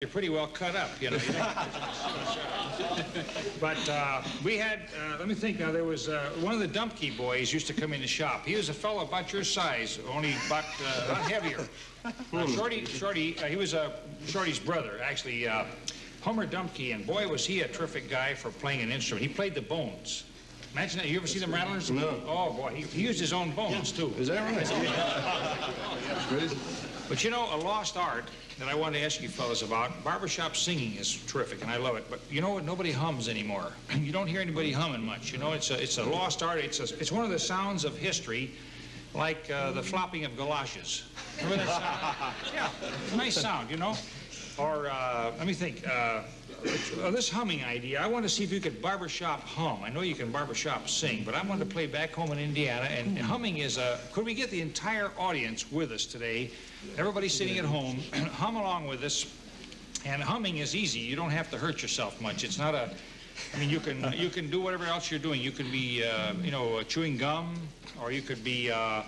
You're pretty well cut up, you know. But uh, we had, uh, let me think now, there was uh, one of the Dumpkey boys used to come in the shop. He was a fellow about your size, only about, uh, a lot heavier. Uh, Shorty, Shorty, uh, he was uh, Shorty's brother, actually, uh, Homer Dumpkey, and boy, was he a terrific guy for playing an instrument. He played the bones. Imagine that. You ever see them rattlers? No. Oh, boy, he, he used his own bones, too. Is that right? Crazy. But you know, a lost art that I wanted to ask you fellas about, barbershop singing is terrific, and I love it. But you know what? Nobody hums anymore. You don't hear anybody humming much. You know, it's a, it's a lost art. It's, a, it's one of the sounds of history, like uh, the flopping of galoshes. Remember that sound? Yeah, nice sound, you know? Or, uh, let me think, uh, this humming idea, I want to see if you could barbershop hum. I know you can barbershop sing, but I want to play back home in Indiana, and humming is a, could we get the entire audience with us today? Everybody sitting at home, hum along with us. And humming is easy. You don't have to hurt yourself much. It's not a, I mean, you can, you can do whatever else you're doing. You can be, uh, you know, chewing gum, or you could be, uh,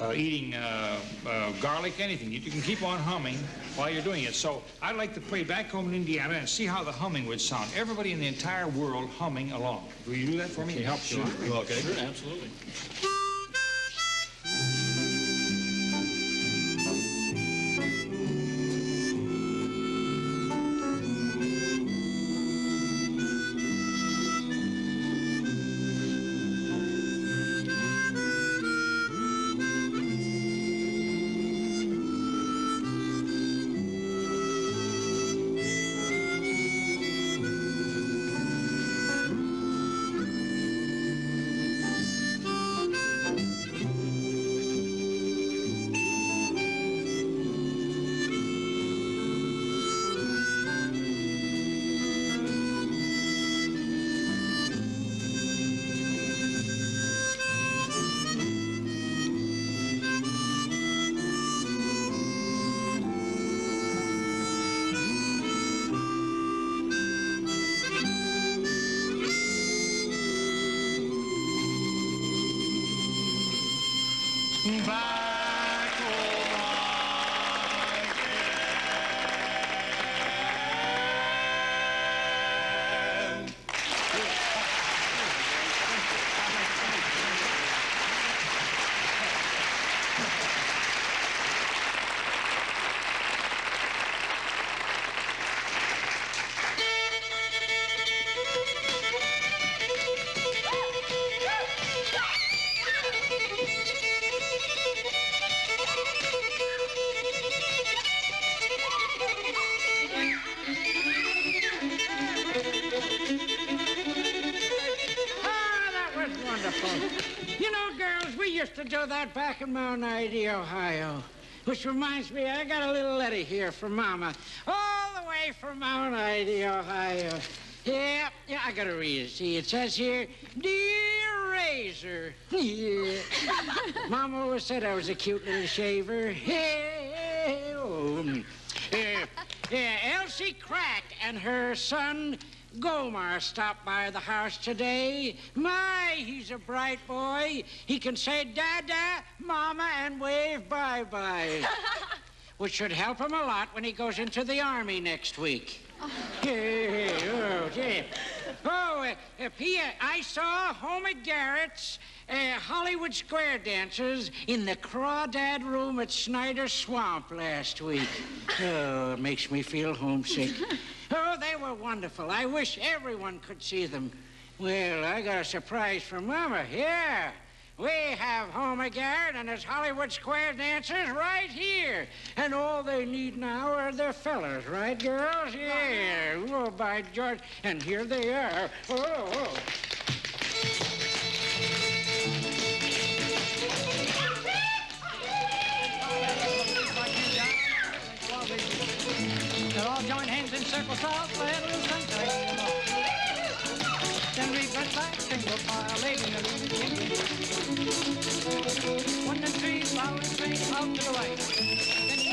uh, eating uh, uh, garlic, anything. You, you can keep on humming while you're doing it. So I'd like to play back home in Indiana and see how the humming would sound. Everybody in the entire world humming along. Will you do that for me? It helps you. Okay. Sure, absolutely. Mount Ida, Ohio. Which reminds me, I got a little letter here from Mama. All the way from Mount Ida, Ohio. Yeah, yeah, I gotta read it. See, it says here, Dear Razor. Yeah. Mama always said I was a cute little shaver. Hey, oh. Yeah, yeah, Elsie Crack and her son Gomar stopped by the house today. My, he's a bright boy. He can say Dada, Mama, and wave bye-bye. Which should help him a lot when he goes into the army next week. Yeah, oh, yeah. Oh, Oh, uh, uh, Pia, I saw Homer Garrett's uh, Hollywood Square dancers in the crawdad room at Snyder Swamp last week. Oh, it makes me feel homesick. Oh, they were wonderful. I wish everyone could see them. Well, I got a surprise for Mama. Yeah. We have Homer Garrett and his Hollywood Square dancers right here. And all they need now are their fellas, right, girls? Yeah. Oh, by George. And here they are. Oh, oh. They'll all join hands in circle talk, play a little. Then we run back, single file, lady in the One and three, flowers swing out to the right.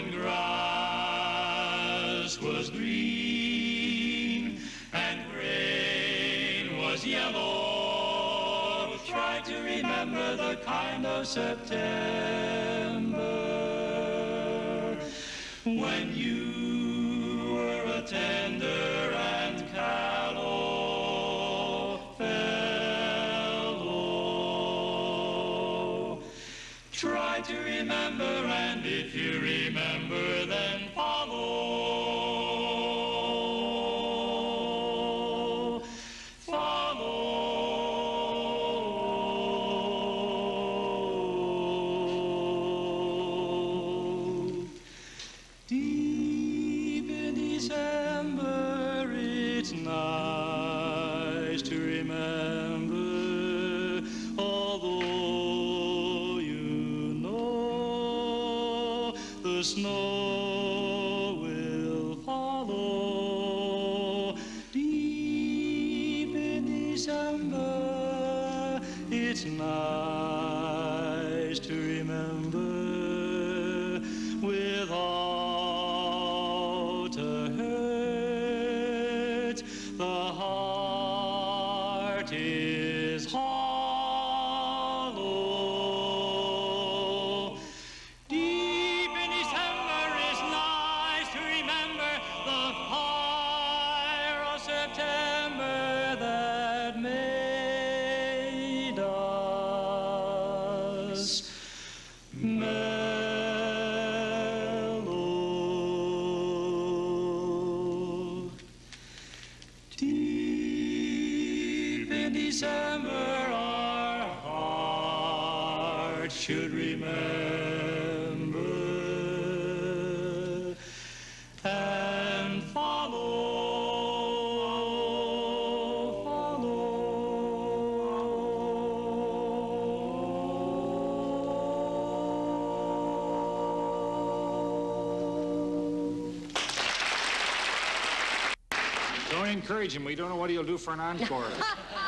When grass was green and grain was yellow. Try to remember the kind of September heart should remember and follow, follow. Don't encourage him. We don't know what he'll do for an encore.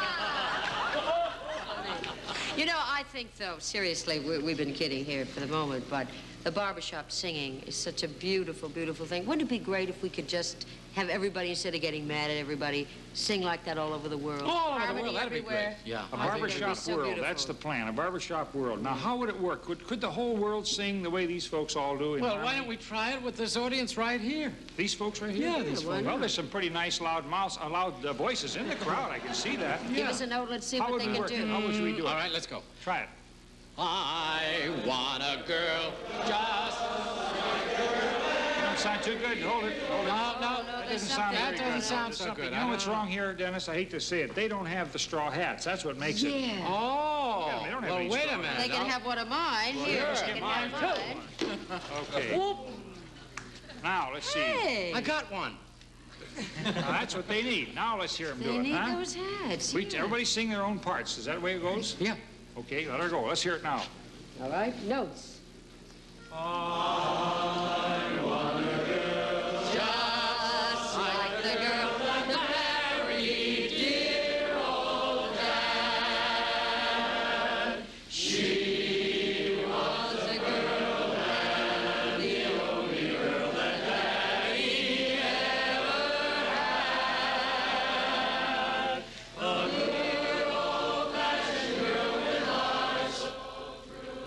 You know, I think, though, seriously, we, we've been kidding here for the moment, but the barbershop singing is such a beautiful, beautiful thing. Wouldn't it be great if we could just have everybody, instead of getting mad at everybody, sing like that all over the world? All over the world, that'd be great. Yeah. A I think that'd barbershop so world, beautiful. that's the plan, a barbershop world. Now, how would it work? Could, could the whole world sing the way these folks all do? in Well, why don't we try it with this audience right here? These folks right here? Yeah, these why Well, there's some pretty nice loud mouths, uh, loud uh, voices in the crowd. I can see that. Yeah. Give us a note, let's see How what they can work do. How would we do it? All right, let's go. Try it. I want a girl just. You don't sound too good. Hold it. Hold it. No, no, That doesn't sound That doesn't good. sound There's so something- good. You know what's wrong here, Dennis? I hate to say it. They don't have the straw hats. That's what makes it. Yeah. Oh, Yeah, they don't have well, any wait a straw. minute. They can have one of mine. Here, let's they get can mine, have too. mine. Okay. Now, let's see. Hey, I got one. Now, that's what they need. Now, let's hear them they do it, need huh? those hats. We, yeah. everybody sing their own parts. Is that the way it goes? Yeah. Okay, let her go. Let's hear it now. All right, notes. Just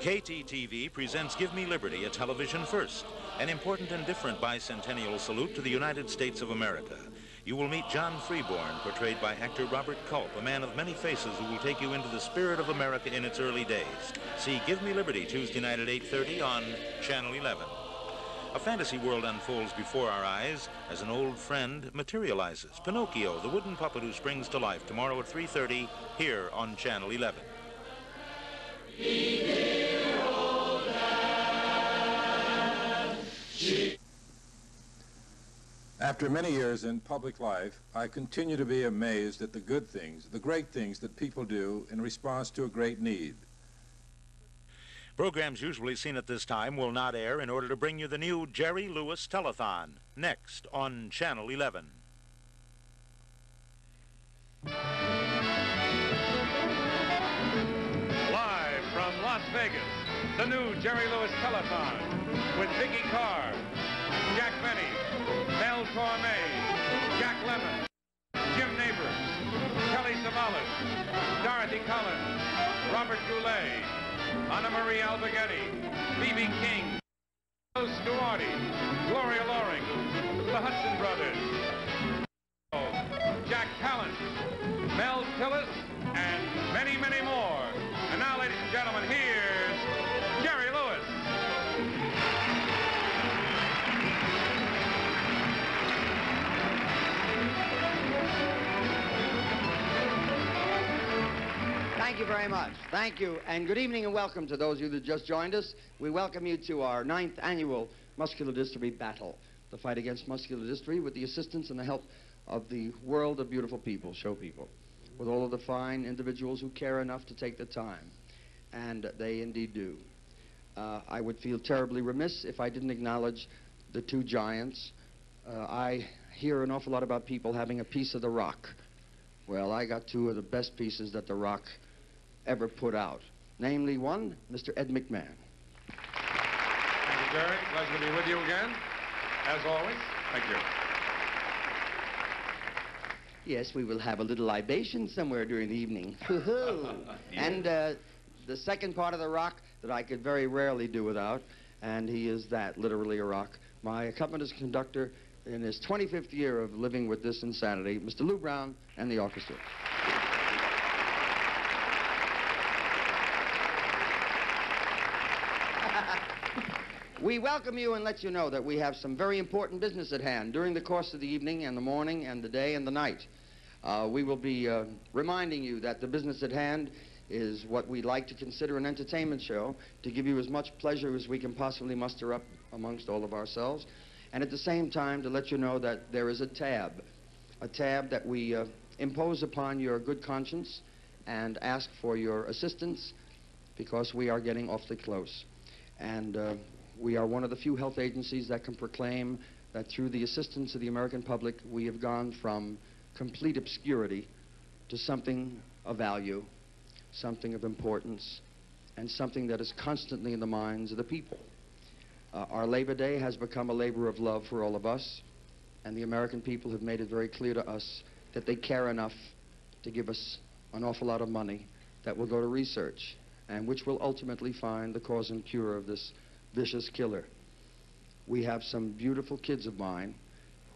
KTTV presents Give Me Liberty, a television first, an important and different bicentennial salute to the United States of America. You will meet John Freeborn, portrayed by actor Robert Culp, a man of many faces who will take you into the spirit of America in its early days. See Give Me Liberty Tuesday night at 8:30 on Channel 11. A fantasy world unfolds before our eyes as an old friend materializes. Pinocchio, the wooden puppet who springs to life, tomorrow at 3:30 here on Channel 11. After many years in public life, I continue to be amazed at the good things, the great things that people do in response to a great need. Programs usually seen at this time will not air in order to bring you the new Jerry Lewis Telethon next on Channel 11. Live from Las Vegas, the new Jerry Lewis Telethon with Vikki Carr, Jack Benny, Mel Torme, Jack Lemmon, Jim Nabors, Telly Savalas, Dorothy Collins, Robert Goulet, Anna Maria Alberghetti, B.B. King, Rose Duarte, Gloria Loring, the Hudson Brothers, Jack Palance, Mel Tillis, and Thank you very much. Thank you. And good evening and welcome to those of you that just joined us. We welcome you to our ninth annual muscular dystrophy battle, the fight against muscular dystrophy with the assistance and the help of the world of beautiful people, show people, with all of the fine individuals who care enough to take the time. And they indeed do. Uh, I would feel terribly remiss if I didn't acknowledge the two giants. Uh, I hear an awful lot about people having a piece of the rock. Well, I got two of the best pieces that the rock ever put out. Namely, one, Mr. Ed McMahon. Thank you, Jerry. Pleasure to be with you again, as always. Thank you. Yes, we will have a little libation somewhere during the evening. And uh, the second part of the rock that I could very rarely do without, and he is that, literally a rock. My accompanist conductor in his 25th year of living with this insanity, Mr. Lou Brown and the orchestra. We welcome you and let you know that we have some very important business at hand during the course of the evening and the morning and the day and the night. Uh, we will be uh, reminding you that the business at hand is what we like to consider an entertainment show to give you as much pleasure as we can possibly muster up amongst all of ourselves. And at the same time, to let you know that there is a tab, a tab that we uh, impose upon your good conscience and ask for your assistance because we are getting awfully close. And uh, we are one of the few health agencies that can proclaim that through the assistance of the American public, we have gone from complete obscurity to something of value, something of importance, and something that is constantly in the minds of the people. Uh, our Labor Day has become a labor of love for all of us, and the American people have made it very clear to us that they care enough to give us an awful lot of money that will go to research and which will ultimately find the cause and cure of this vicious killer. We have some beautiful kids of mine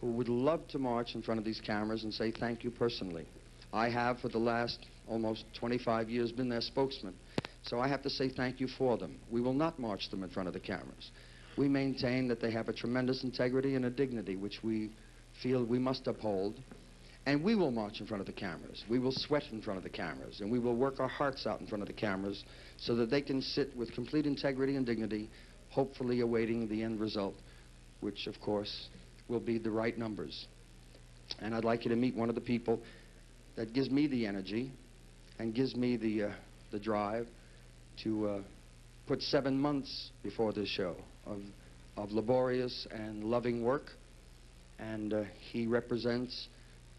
who would love to march in front of these cameras and say thank you personally. I have for the last almost 25 years been their spokesman, so I have to say thank you for them. We will not march them in front of the cameras. We maintain that they have a tremendous integrity and a dignity which we feel we must uphold. And we will march in front of the cameras. We will sweat in front of the cameras. And we will work our hearts out in front of the cameras so that they can sit with complete integrity and dignity, hopefully awaiting the end result, which, of course, will be the right numbers. And I'd like you to meet one of the people that gives me the energy and gives me the, uh, the drive to uh, put seven months before this show of, of laborious and loving work. And uh, he represents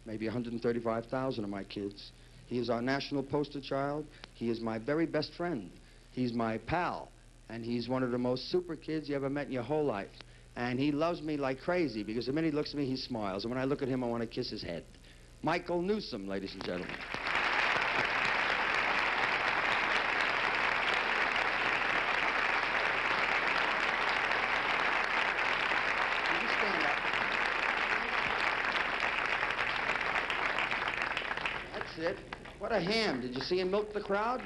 maybe 135,000 of my kids. He is our national poster child. He is my very best friend. He's my pal. And he's one of the most super kids you ever met in your whole life. And he loves me like crazy because the minute he looks at me, he smiles. And when I look at him, I want to kiss his head. Michael Newsom, ladies and gentlemen. That's it. What a ham. Did you see him milk the crowd?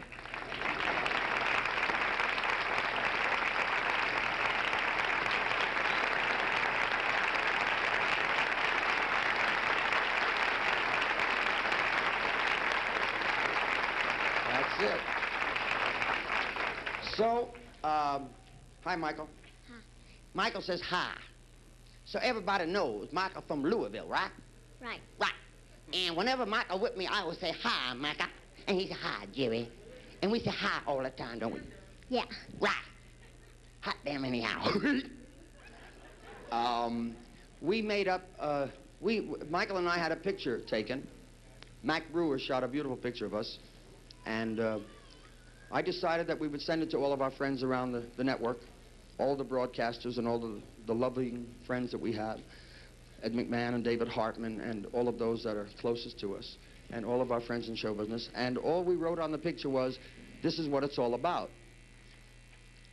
That's it. So, um, hi, Michael. Hi. Michael says hi. So everybody knows Michael from Louisville, right? Right. Right. And whenever Michael with me, I always say, hi, Michael. And he say, hi, Jerry. And we say hi all the time, don't we? Yeah. Right. Hot damn anyhow. um, we made up, uh, we, Michael and I had a picture taken. Mac Brewer shot a beautiful picture of us. And uh, I decided that we would send it to all of our friends around the, the network, all the broadcasters and all the, the lovely friends that we have, Ed McMahon and David Hartman and all of those that are closest to us, and all of our friends in show business. And all we wrote on the picture was, this is what it's all about.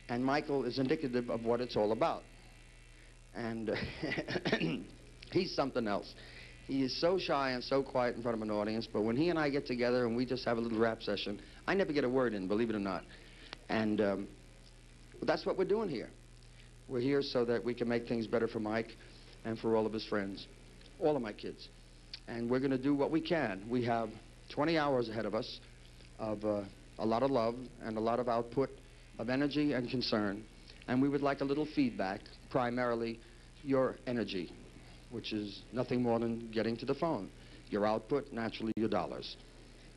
And Michael is indicative of what it's all about. And he's something else. He is so shy and so quiet in front of an audience, but when he and I get together and we just have a little rap session, I never get a word in, believe it or not. And um, that's what we're doing here. We're here so that we can make things better for Mike and for all of his friends, all of my kids. And we're going to do what we can. We have 20 hours ahead of us of uh, a lot of love and a lot of output of energy and concern. And we would like a little feedback, primarily your energy, which is nothing more than getting to the phone. Your output, naturally your dollars.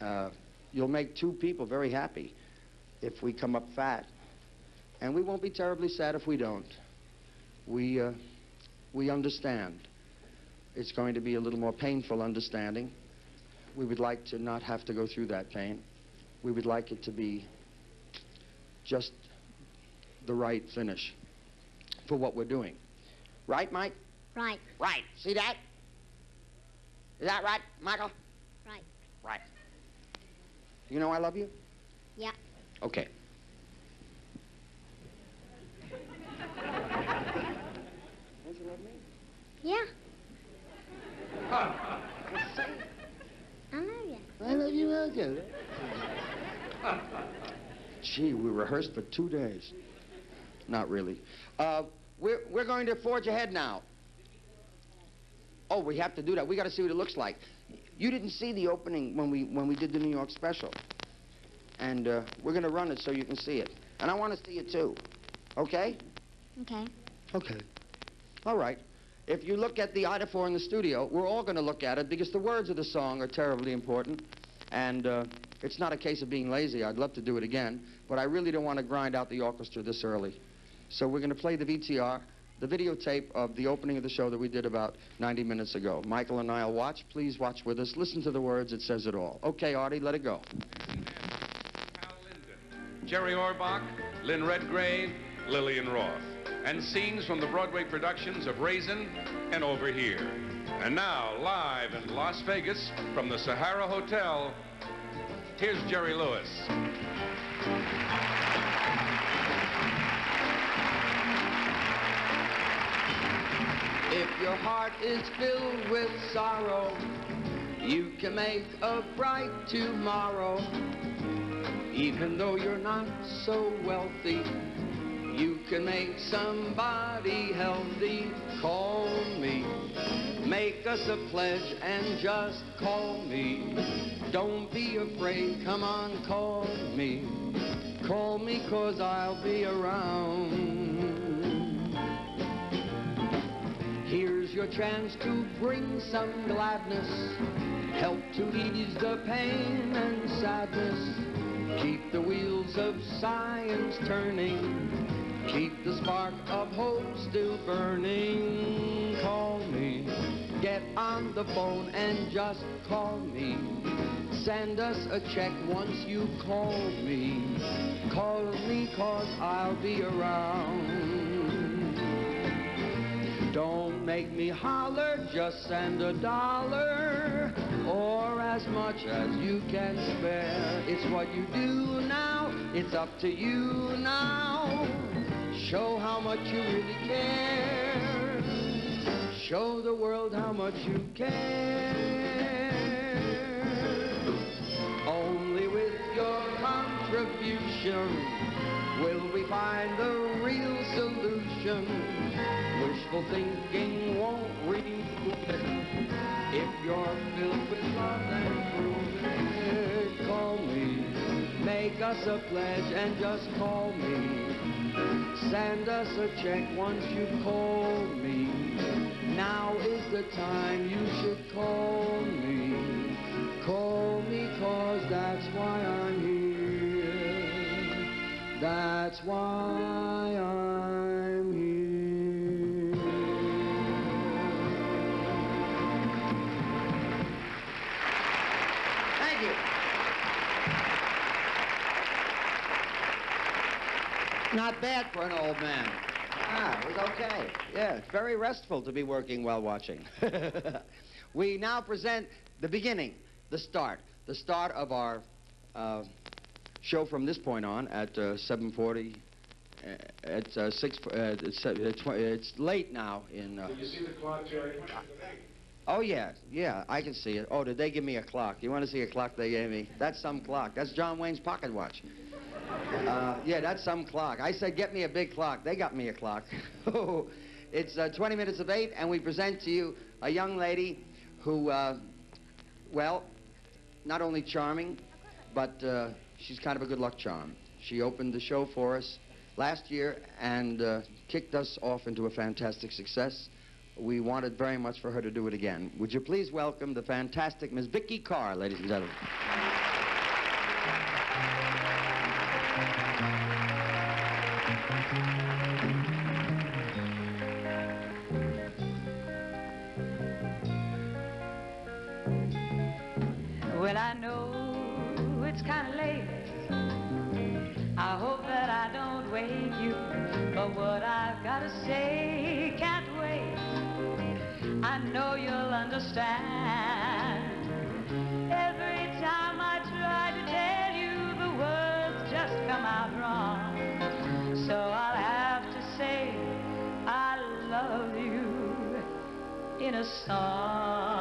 Uh, you'll make two people very happy if we come up fat. And we won't be terribly sad if we don't. We, uh, we understand. It's going to be a little more painful understanding. We would like to not have to go through that pain. We would like it to be just the right finish for what we're doing. Right, Mike? Right. Right. See that? Is that right, Michael? Right. Right. You know I love you? Yeah. Okay. Don't you love me? Yeah. I love you. I love you also. Gee, we rehearsed for two days. Not really. Uh, we're, we're going to forge ahead now. Oh, we have to do that. We got to see what it looks like. You didn't see the opening when we when we did the New York special, and uh, we're going to run it so you can see it. And I want to see it too. Okay? Okay. Okay. All right. If you look at the Eidophor in the studio, we're all going to look at it because the words of the song are terribly important. And uh, it's not a case of being lazy. I'd love to do it again, but I really don't want to grind out the orchestra this early. So we're going to play the VTR, the videotape of the opening of the show that we did about 90 minutes ago. Michael and I will watch. Please watch with us. Listen to the words. It says it all. Okay, Artie, let it go. Jerry Orbach, Lynn Redgrave, Lillian Roth, and scenes from the Broadway productions of Raisin and Over Here. And now, live in Las Vegas from the Sahara Hotel, here's Jerry Lewis. If your heart is filled with sorrow, you can make a bright tomorrow. Even though you're not so wealthy, you can make somebody healthy. Call me. Make us a pledge and just call me. Don't be afraid, come on, call me. Call me cause I'll be around. Here's your chance to bring some gladness, help to ease the pain and sadness, keep the wheels of science turning, keep the spark of hope still burning. Call me, get on the phone and just call me. Send us a check once you call me. Call me cause I'll be around. Don't make me holler, just send a dollar or as much as you can spare. It's what you do now, it's up to you now. Show how much you really care. Show the world how much you care. Only with your contribution will we find the real solution. Wishful thinking won't read if you're filled with love and prove Call me, make us a pledge and just call me. Send us a check once you call me. Now is the time you should call me. Call me cause that's why I'm here. That's why I'm Not bad for an old man. Ah, it was okay. Yeah, it's very restful to be working while watching. we now present the beginning, the start, the start of our uh, show from this point on at uh, 7:40. Uh, it's uh, six. Uh, it's, uh, it's, tw- it's late now in. Uh, Did you see the clock, Jerry? Oh, yeah, yeah, I can see it. Oh, did they give me a clock? You want to see a clock they gave me? That's some clock. That's John Wayne's pocket watch. Uh, yeah, that's some clock. I said, get me a big clock. They got me a clock. it's uh, 20 minutes of 8, and we present to you a young lady who, uh, well, not only charming, but uh, she's kind of a good luck charm. She opened the show for us last year and uh, kicked us off into a fantastic success. We wanted very much for her to do it again. Would you please welcome the fantastic Miss Vikki Carr, ladies and gentlemen. What I've got to say can't wait. I know you'll understand. Every time I try to tell you, the words just come out wrong. So I'll have to say, I love you in a song.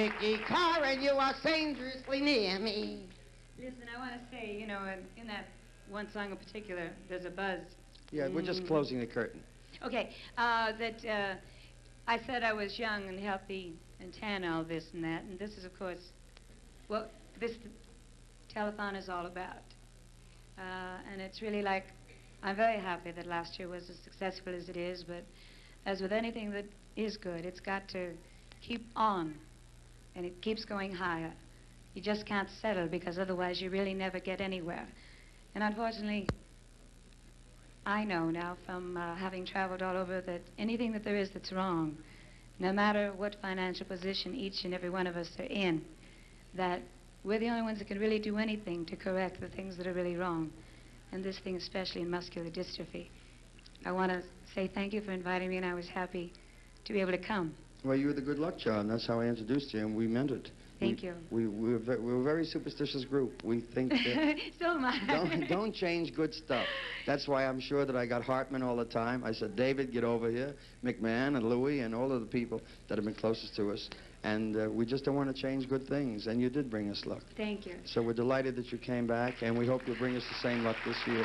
Vikki Carr, and you are dangerously near me. Listen, I want to say, you know, in, in that one song in particular, there's a buzz. Yeah, we're just Mhm. closing the curtain. Okay, uh, that uh, I said I was young and healthy and tan, all this and that, and this is, of course, what this telethon is all about. Uh, and it's really like, I'm very happy that last year was as successful as it is, but as with anything that is good, it's got to keep on, and it keeps going higher. You just can't settle because otherwise you really never get anywhere. And unfortunately, I know now from uh, having traveled all over that anything that there is that's wrong, no matter what financial position each and every one of us are in, that we're the only ones that can really do anything to correct the things that are really wrong. And this thing, especially in muscular dystrophy. I want to say thank you for inviting me, and I was happy to be able to come. Well, you were the good luck charm. That's how I introduced you, and we meant it. Thank we, you. We, we, were were a very superstitious group. We think that so am I. don't, don't change good stuff. That's why I'm sure that I got Hartman all the time. I said, David, get over here. McMahon and Louie and all of the people that have been closest to us. And uh, we just don't want to change good things. And you did bring us luck. Thank you. So we're delighted that you came back, and we hope you'll bring us the same luck this year.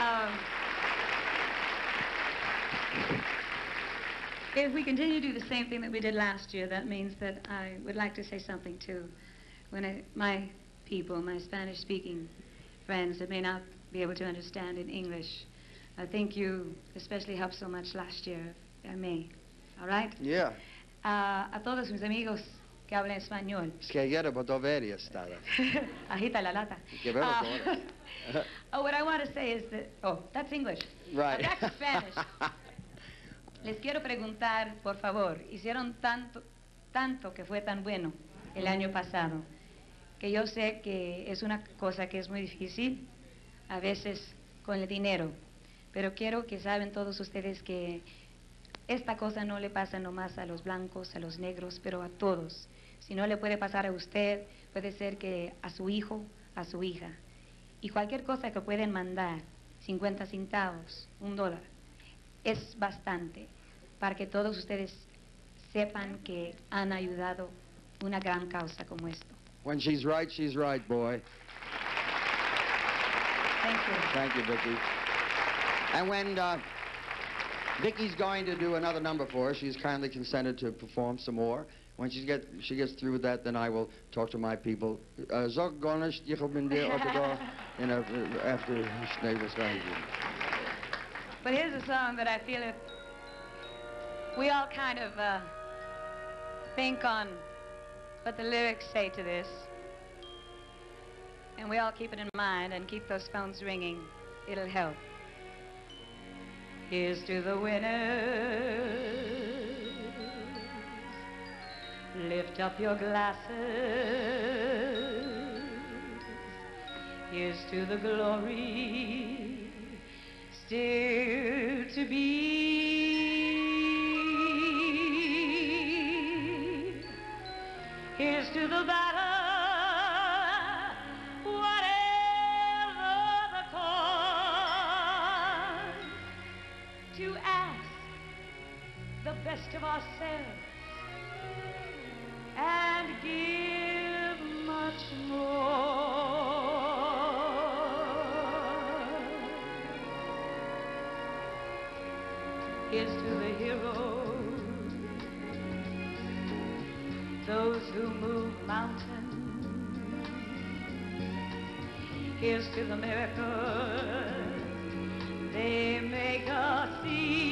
Um, if we continue to do the same thing that we did last year, that means that I would like to say something too. When I, my people, my Spanish-speaking friends that may not be able to understand in English, I think you especially helped so much last year, if I may. All right? Yeah. Ah, a todos mis amigos que hablan español. Que ayer Skagera Bodoveria style. Agita la lata. Que veo Ah, oh, what I want to say is that, oh, that's English. Right. Back to Spanish. Les quiero preguntar, por favor, hicieron tanto, tanto que fue tan bueno el año pasado, que yo sé que es una cosa que es muy difícil, a veces con el dinero, pero quiero que saben todos ustedes que esta cosa no le pasa nomás a los blancos, a los negros, pero a todos. Si no le puede pasar a usted, puede ser que a su hijo, a su hija. Y cualquier cosa que pueden mandar, 50 centavos, un dólar, es bastante para que todos ustedes sepan que han ayudado una gran causa como esto. When she's right, she's right, boy. Thank you. Thank you, Vikki. And when uh, Vikki's going to do another number for us, she's kindly consented to perform some more. When she get she gets through with that, then I will talk to my people. Uh, Zog Gornish, Yichel bin you know, after Schnee. But here's a song that I feel if we all kind of uh, think on what the lyrics say to this, and we all keep it in mind and keep those phones ringing, it'll help. Here's to the winners. Lift up your glasses. Here's to the glory still to be. Here's to the battle, whatever the to ask the best of ourselves and give much more. Here's to who move mountains. Here's to the miracles they make us see.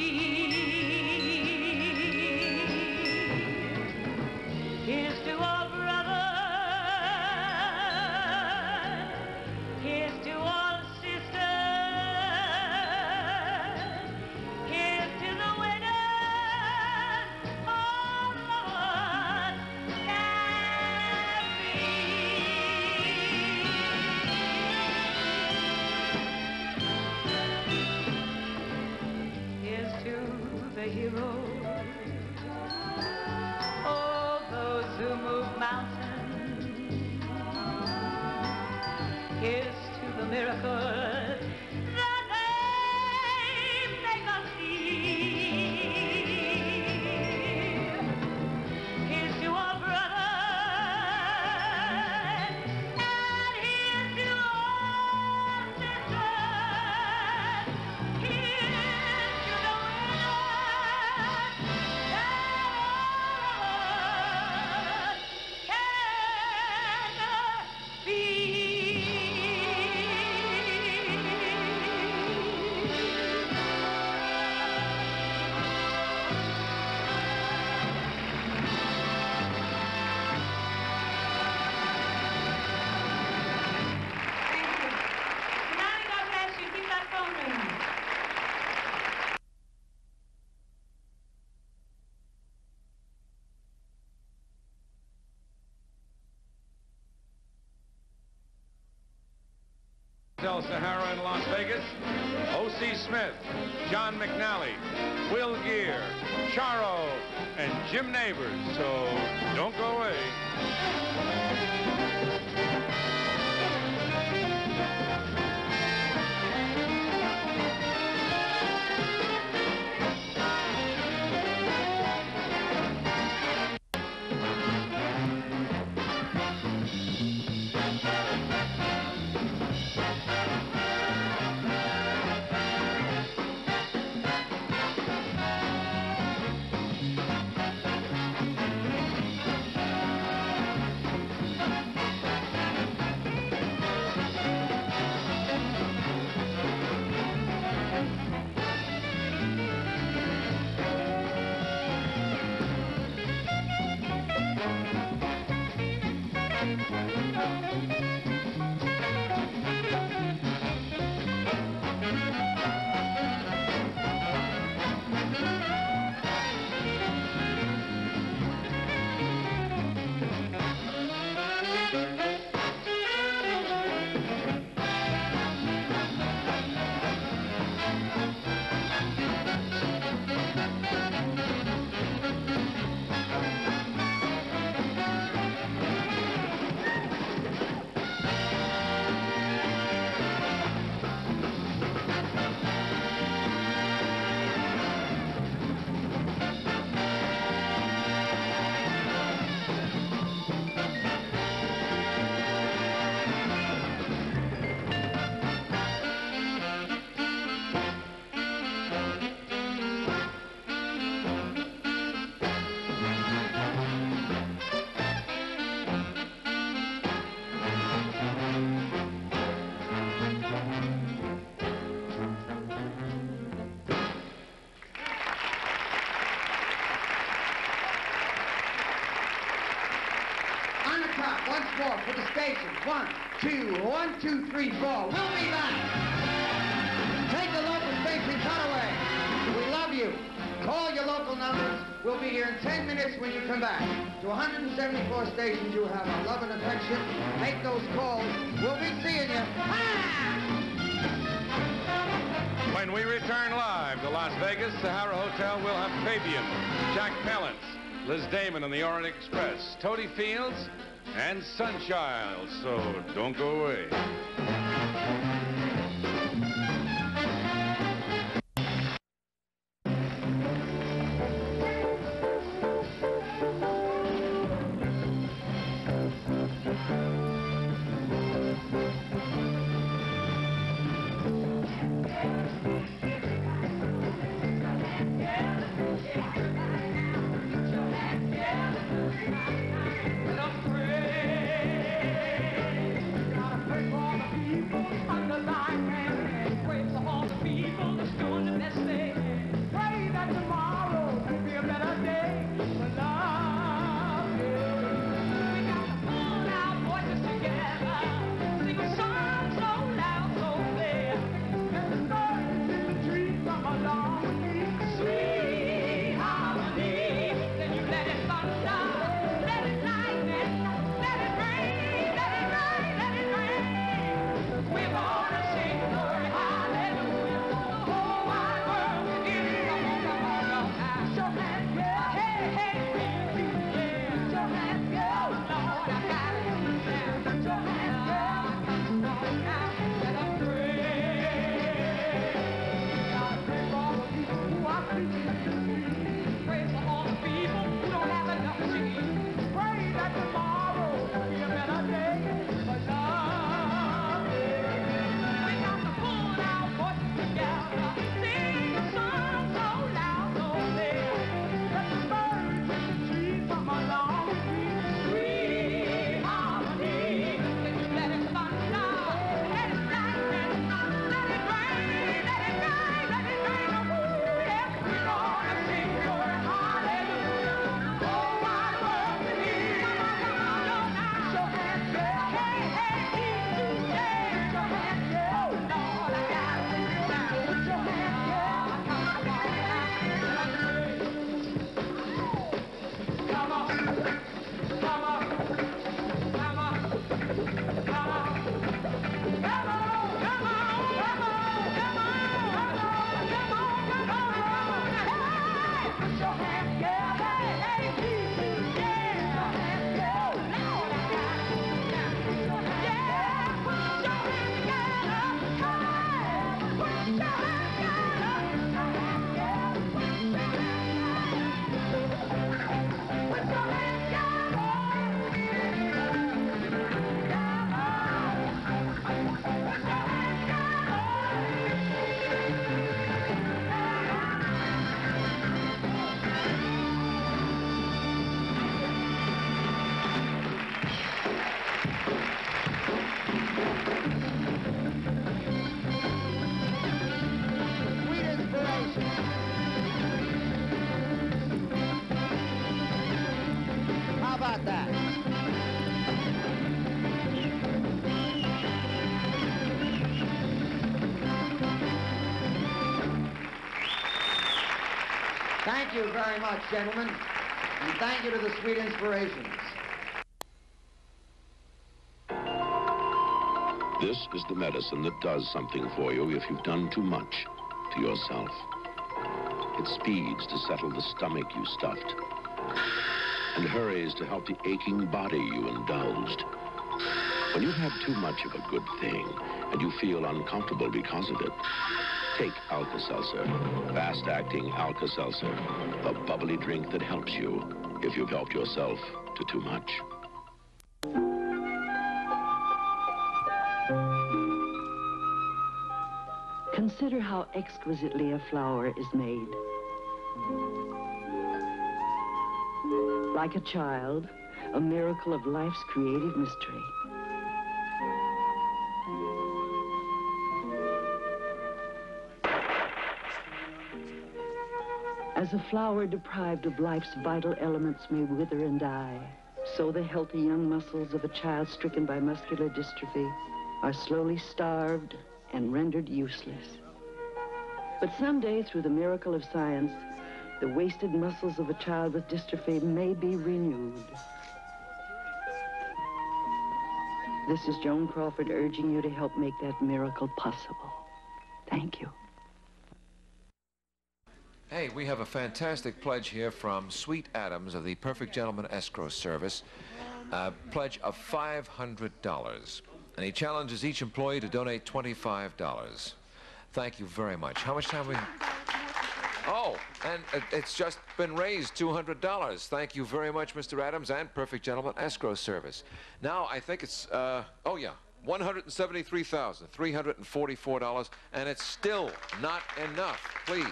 So for the stations. One, two, one, two, three, four. We'll be back. Take the local station cutaway. We love you. Call your local numbers. We'll be here in 10 minutes when you come back. To 174 stations, you have our love and affection. Make those calls. We'll be seeing you. Ah! When we return live to Las Vegas, Sahara Hotel will have Fabian, Jack Palance, Liz Damon and the Orient Express, Totie Fields, and Sunchild. So don't go away. You very much, gentlemen. And thank you to the Sweet Inspirations. This is the medicine that does something for you if you've done too much to yourself. It speeds to settle the stomach you stuffed and hurries to help the aching body you indulged. When you have too much of a good thing and you feel uncomfortable because of it, take Alka-Seltzer. Fast-acting Alka-Seltzer. The bubbly drink that helps you if you've helped yourself to too much. Consider how exquisitely a flower is made. Like a child, a miracle of life's creative mystery. As a flower deprived of life's vital elements may wither and die, so the healthy young muscles of a child stricken by muscular dystrophy are slowly starved and rendered useless. But someday, through the miracle of science, the wasted muscles of a child with dystrophy may be renewed. This is Joan Crawford urging you to help make that miracle possible. Thank you. Hey, we have a fantastic pledge here from Sweet Adams of the Perfect Gentleman Escrow Service. A pledge of $500. And he challenges each employee to donate $25. Thank you very much. How much time we... Oh, and it's just been raised $200. Thank you very much, Mr. Adams and Perfect Gentleman Escrow Service. Now, I think it's, uh, oh yeah, $173,344, and it's still not enough. Please,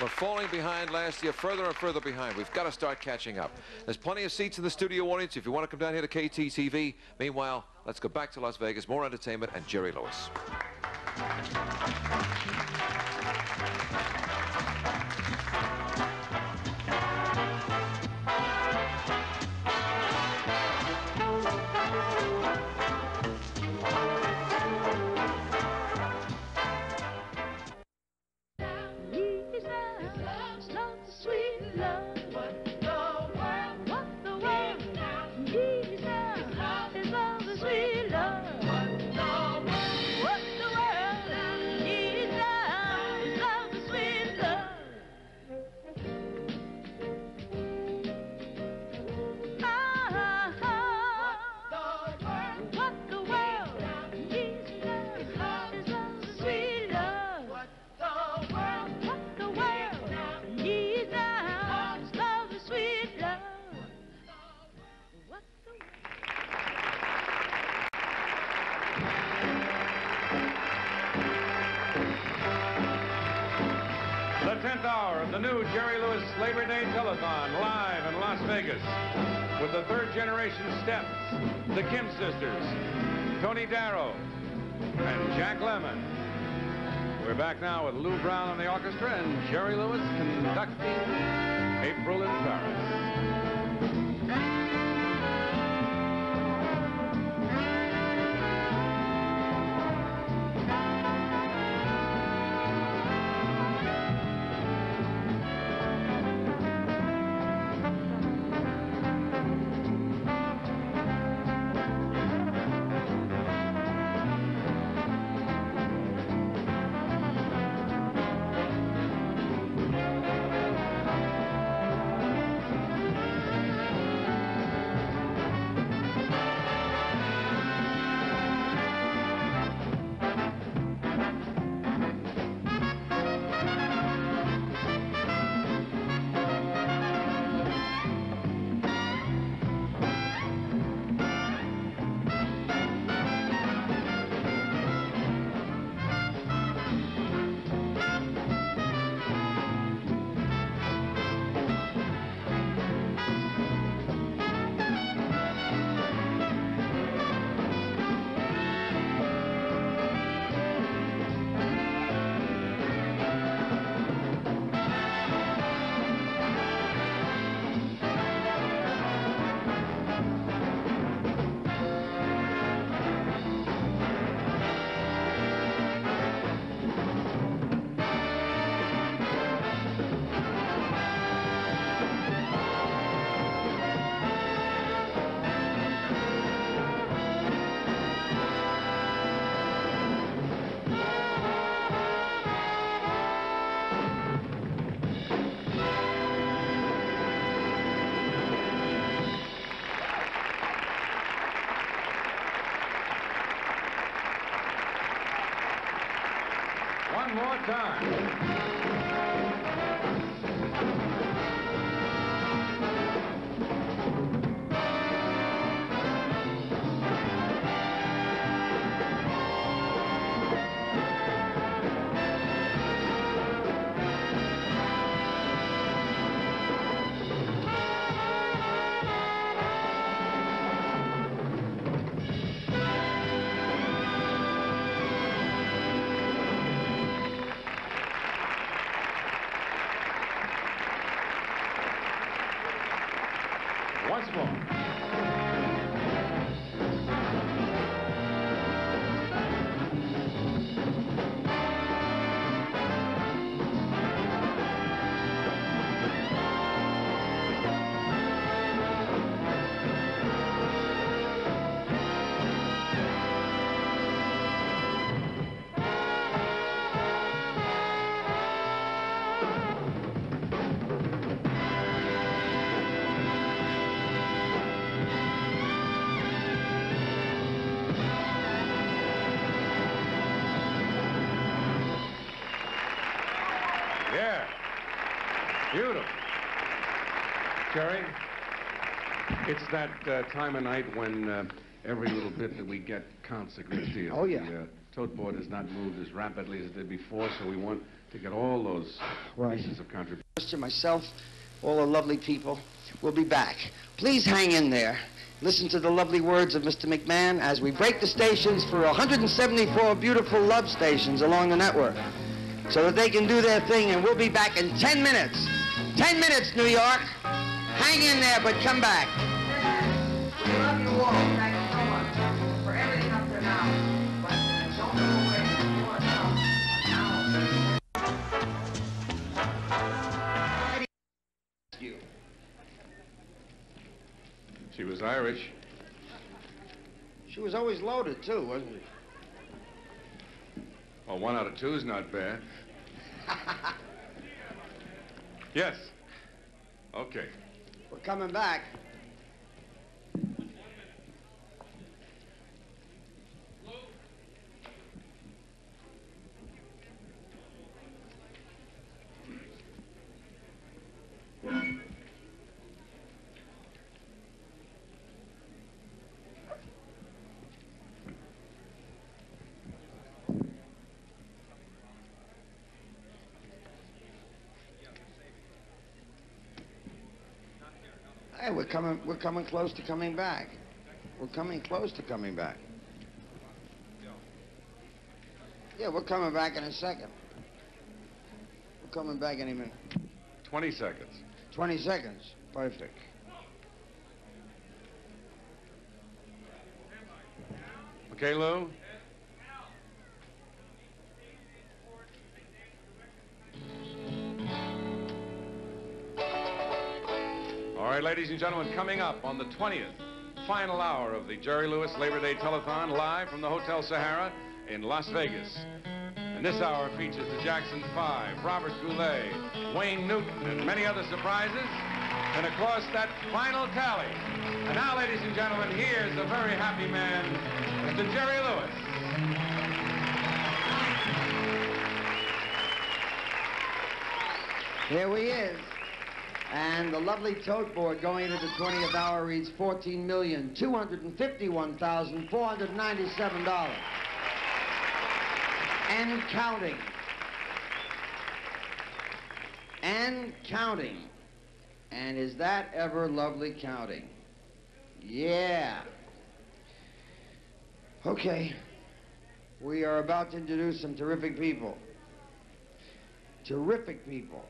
we're falling behind last year, further and further behind. We've got to start catching up. There's plenty of seats in the studio audience if you want to come down here to KTTV. Meanwhile, let's go back to Las Vegas, more entertainment, and Jerry Lewis. Jerry Lewis Labor Day Telethon live in Las Vegas with the third generation Steps, the Kim sisters, Tony Darrow, and Jack Lemmon. We're back now with Lou Brown on the orchestra and Jerry Lewis conducting April in Paris. Time. It's that uh, time of night when uh, every little bit that we get counts a great deal. Oh, yeah. The uh, tote board has not moved as rapidly as it did before, so we want to get all those Right. pieces of contribution. Mr. myself, all the lovely people, will be back. Please hang in there. Listen to the lovely words of Mr. McMahon as we break the stations for 174 beautiful love stations along the network so that they can do their thing, and we'll be back in 10 minutes. 10 minutes, New York. Hang in there, but come back. She was Irish. She was always loaded, too, wasn't she? Well, one out of two is not bad. yes. Okay. We're coming back. Coming. We're coming close to coming back. We're coming close to coming back. Yeah, we're coming back in a second. We're coming back any minute. 20 seconds. 20 seconds. Perfect. Okay, Lou? All right, ladies and gentlemen, coming up on the 20th, final hour of the Jerry Lewis Labor Day Telethon live from the Hotel Sahara in Las Vegas. And this hour features the Jackson Five, Robert Goulet, Wayne Newton, and many other surprises. And of course, that final tally. And now, ladies and gentlemen, here's a very happy man, Mr. Jerry Lewis. There he is. And the lovely tote board going into the 20th hour reads $14,251,497. And counting. And counting. And is that ever lovely counting? Yeah. Okay. We are about to introduce some terrific people. Terrific people.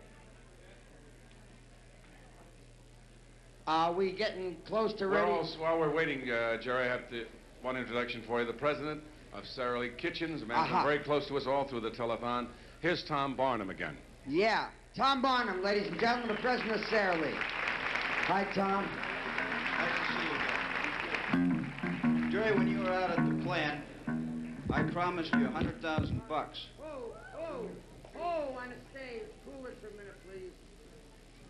Are we getting close to ready? all- while we're waiting, uh, Jerry, I have to, one introduction for you. The president of Sara Lee Kitchens, a man who's been Aha. very close to us all through the telethon. Here's Tom Barnum again. Yeah. Tom Barnum, ladies and gentlemen, the president of Sara Lee. Hi, Tom. Nice to see you again. Jerry, when you were out at the plant, I promised you a hundred thousand bucks. Whoa, whoa, whoa, on the stage. Cool it for a minute, please.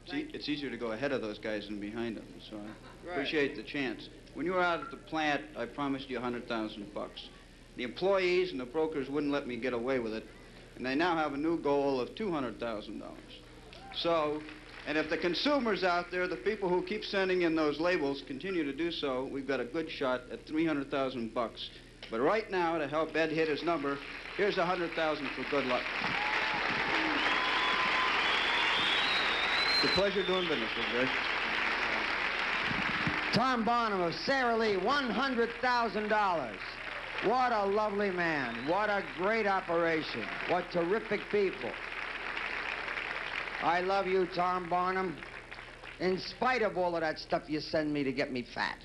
It's, e- it's easier to go ahead of those guys than behind them, so I Right. appreciate the chance. When you were out at the plant, I promised you a hundred thousand bucks. The employees and the brokers wouldn't let me get away with it, and they now have a new goal of $200,000. So, and if the consumers out there, the people who keep sending in those labels, continue to do so, we've got a good shot at 300,000 bucks. But right now, to help Ed hit his number, here's 100,000 for good luck. It's a pleasure doing business with you, Tom Barnum of Sara Lee, $100,000. What a lovely man. What a great operation. What terrific people. I love you, Tom Barnum. In spite of all of that stuff you send me to get me fat.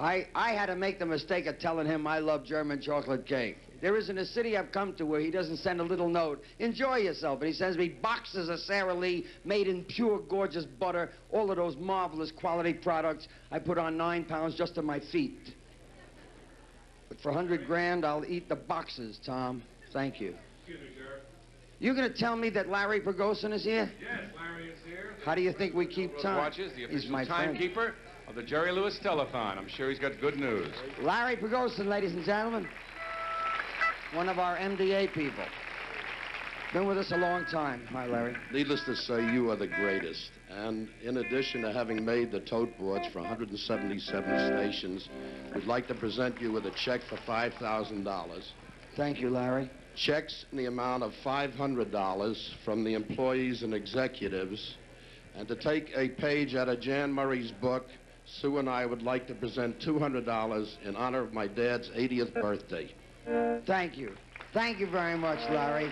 I, I had to make the mistake of telling him I love German chocolate cake. There isn't a city I've come to where he doesn't send a little note. Enjoy yourself. And he sends me boxes of Sara Lee made in pure, gorgeous butter, all of those marvelous quality products. I put on nine pounds just on my feet. But for a hundred grand, I'll eat the boxes, Tom. Thank you. Excuse me, Sheriff. You gonna tell me that Larry Pergosin is here? Yes, Larry is here. How do you think we keep time? Watches, the He's official my friend. Timekeeper of the Jerry Lewis Telethon. I'm sure he's got good news. Larry Pergosin, ladies and gentlemen. One of our MDA people. Been with us a long time. Hi, Larry. Needless to say, you are the greatest. And in addition to having made the tote boards for 177 stations, we'd like to present you with a check for $5,000. Thank you, Larry. Checks in the amount of $500 from the employees and executives. And to take a page out of Jan Murray's book, Sue and I would like to present $200 in honor of my dad's 80th birthday. Thank you. Thank you very much, Larry.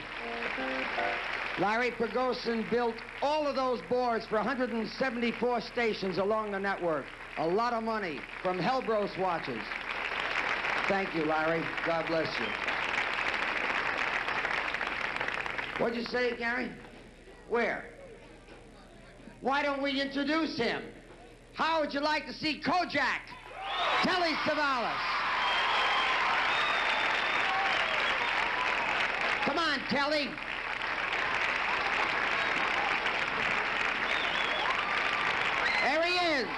Larry Pergosin built all of those boards for 174 stations along the network. A lot of money from Helbros watches. Thank you, Larry. God bless you. What'd you say, Gary? Where? Why don't we introduce him? How would you like to see Kojak? Telly Savalas. Come on, Telly. There he is.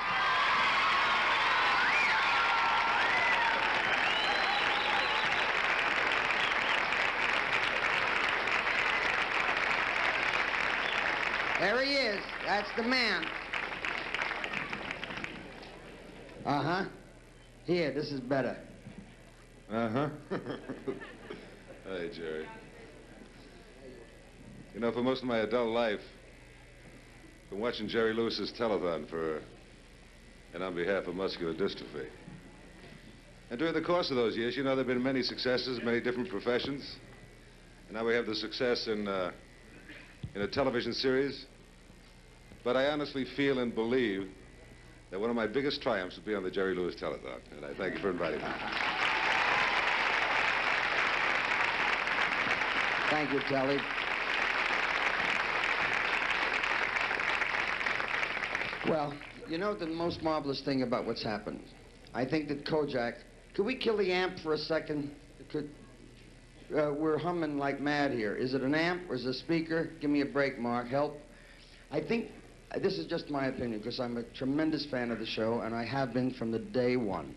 There he is. That's the man. Uh-huh. Here, this is better. Uh-huh. hey, Jerry. You know, for most of my adult life, I've been watching Jerry Lewis's telethon for, and on behalf of muscular dystrophy. And during the course of those years, you know, there have been many successes, many different professions. And now we have the success in, uh, in a television series. But I honestly feel and believe that one of my biggest triumphs will be on the Jerry Lewis telethon. And I thank you for inviting me. Thank you, Telly. Well, you know the most marvelous thing about what's happened? I think that Kojak, could we kill the amp for a second? Could, uh, we're humming like mad here. Is it an amp or is it a speaker? Give me a break, Mark. Help. I think, Uh, this is just my opinion because I'm a tremendous fan of the show and I have been from the day one.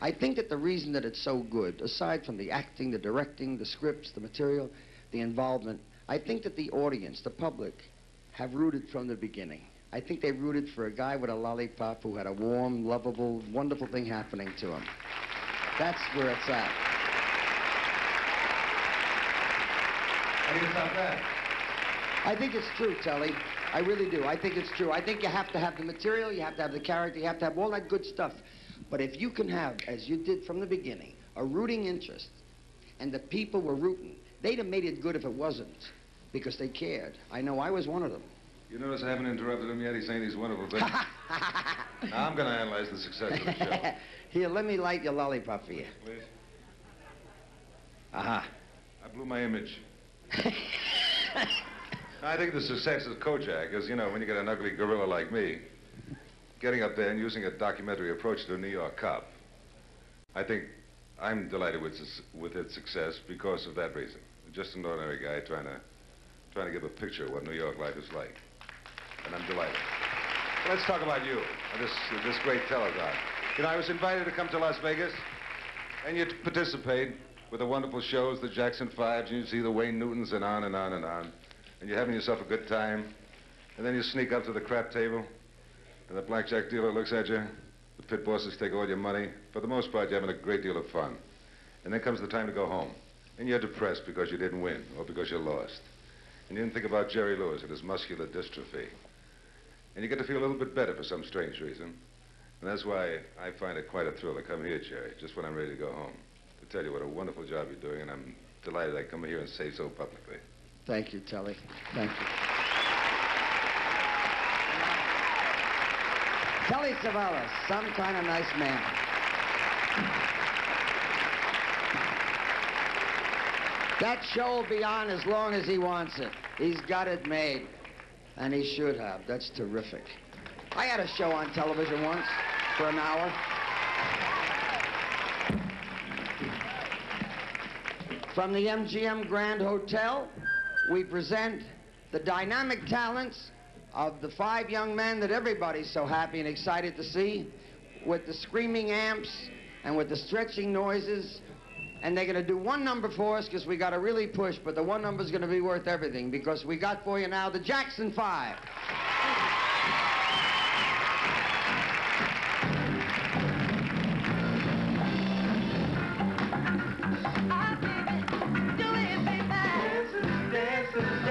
I think that the reason that it's so good, aside from the acting, the directing, the scripts, the material, the involvement, I think that the audience, the public, have rooted from the beginning. I think they rooted for a guy with a lollipop who had a warm, lovable, wonderful thing happening to him. That's where it's at. How you that? I think it's true, Telly. I really do. I think it's true. I think you have to have the material, you have to have the character, you have to have all that good stuff. But if you can have, as you did from the beginning, a rooting interest, and the people were rooting, they'd have made it good if it wasn't, because they cared. I know I was one of them. You notice I haven't interrupted him yet? He's saying these wonderful things. now I'm going to analyze the success of the show. Here, let me light your lollipop for you. Please. Aha. I blew my image. I think the success of Kojak is, you know, when you get an ugly gorilla like me, getting up there and using a documentary approach to a New York cop. I think I'm delighted with, with its success because of that reason. Just an ordinary guy trying to, trying to give a picture of what New York life is like. And I'm delighted. Let's talk about you this, this great telethon. You know, I was invited to come to Las Vegas and you participate with the wonderful shows, the Jackson Fives, and you see the Wayne Newtons, and on and on and on. And you're having yourself a good time. And then you sneak up to the crap table, and the blackjack dealer looks at you. The pit bosses take all your money. For the most part, you're having a great deal of fun. And then comes the time to go home. And you're depressed because you didn't win or because you lost. And you didn't think about Jerry Lewis and his muscular dystrophy. And you get to feel a little bit better for some strange reason. And that's why I find it quite a thrill to come here, Jerry, just when I'm ready to go home. To tell you what a wonderful job you're doing, and I'm delighted I come here and say so publicly. Thank you, Telly. Thank you. Telly Savalas, some kind of nice man. That show will be on as long as he wants it. He's got it made. And he should have. That's terrific. I had a show on television once for an hour. From the MGM Grand Hotel, we present the dynamic talents of the five young men that everybody's so happy and excited to see with the screaming amps and with the stretching noises. And they're going to do one number for us because we got to really push, but the one number's going to be worth everything because we got for you now the Jackson Five. Dancing,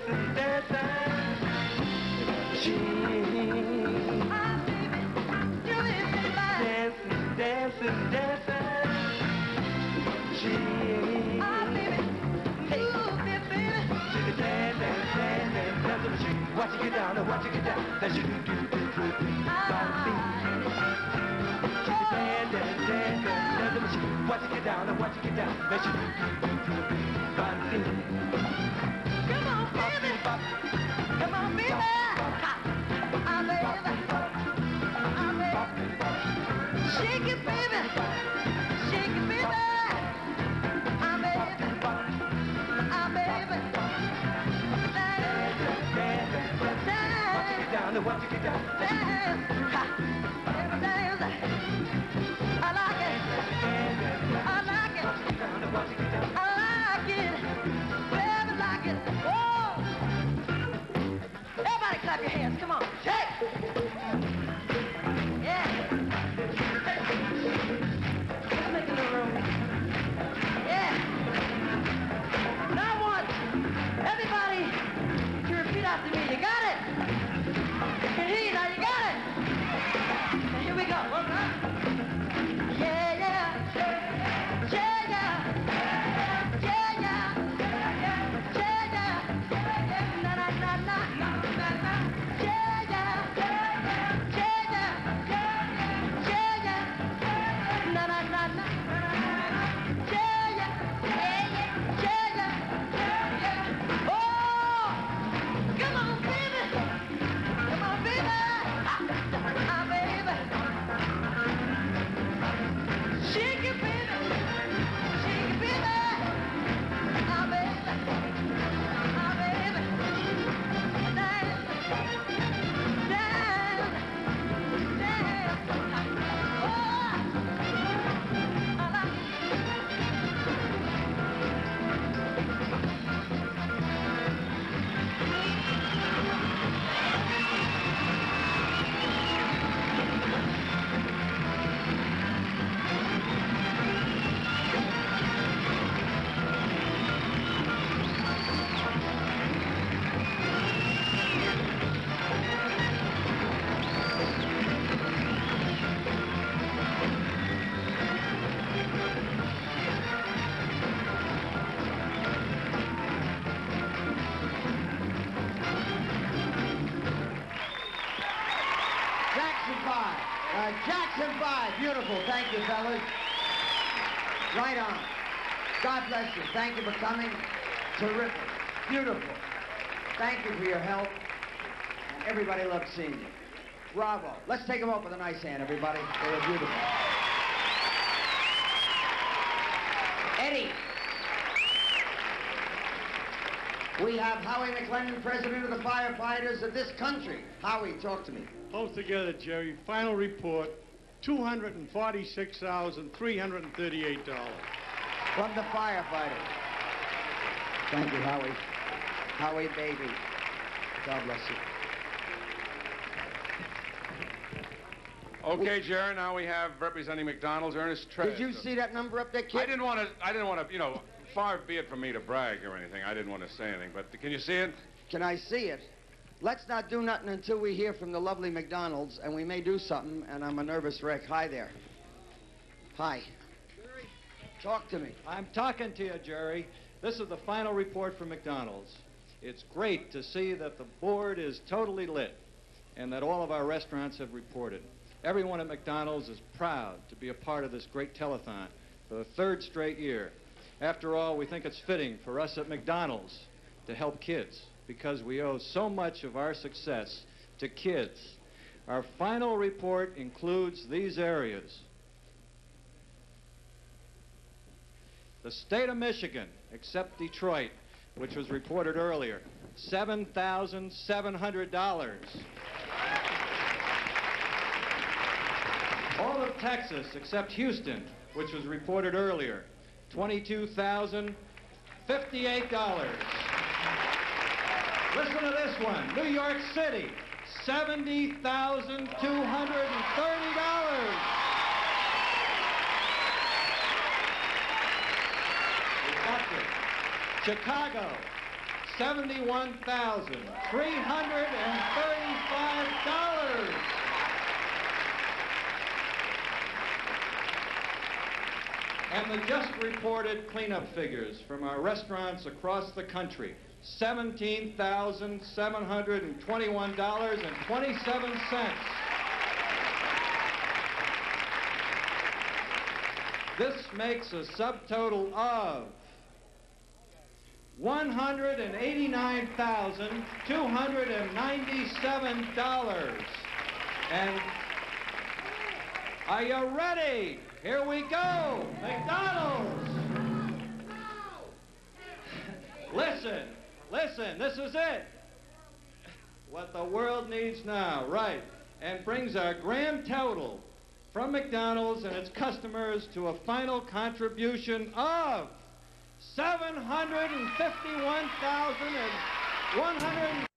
Watch it get down, oh, watch it get down. That you do, do, do, do, do. Dance, dance, dance, dance, dance with you. Watch it get down, oh, watch it get down. That you do, do, do, do, do. Bouncy. Come on, baby. Come on, baby. I like it. Jackson 5, beautiful. Thank you, fellas. Right on. God bless you. Thank you for coming. Terrific. Beautiful. Thank you for your help. Everybody loved seeing you. Bravo. Let's take them up with a nice hand, everybody. They were beautiful. Eddie. We have Howie McClennan, president of the firefighters of this country. Howie, talk to me. Close together, Jerry. Final report, $246,338. From the firefighters. Thank you, Howie. Howie, baby. God bless you. Okay, Jerry, now we have representing McDonald's, Ernest Trez. Did you see that number up there, kid? I didn't want to, I didn't want to, you know, far be it from me to brag or anything. I didn't want to say anything, but can you see it? Can I see it? Let's not do nothing until we hear from the lovely McDonald's, and we may do something, and I'm a nervous wreck. Hi there. Hi. Jerry? Talk to me. I'm talking to you, Jerry. This is the final report from McDonald's. It's great to see that the board is totally lit and that all of our restaurants have reported. Everyone at McDonald's is proud to be a part of this great telethon for the third straight year. After all, we think it's fitting for us at McDonald's to help kids because we owe so much of our success to kids. Our final report includes these areas. The state of Michigan, except Detroit, which was reported earlier, $7,700. All of Texas, except Houston, which was reported earlier, $22,058. Listen to this one. New York City, $70,230. We got this. Chicago, $71,335. And the just reported cleanup figures from our restaurants across the country, $17,721.27. This makes a subtotal of $189,297. And are you ready? Here we go. McDonald's. Listen, listen, this is it. What the world needs now, right, and brings our grand total from McDonald's and its customers to a final contribution of $751,100.